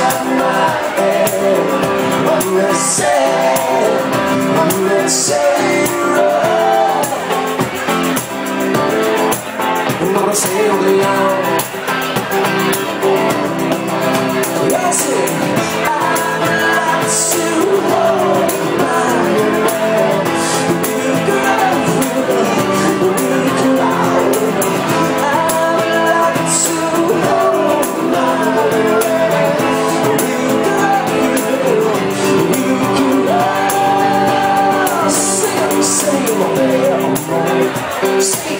inside my head When they say, when they oh,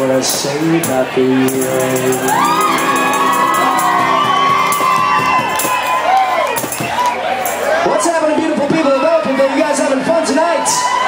what I say about. What's happening, beautiful people of Oakland? You guys having fun tonight?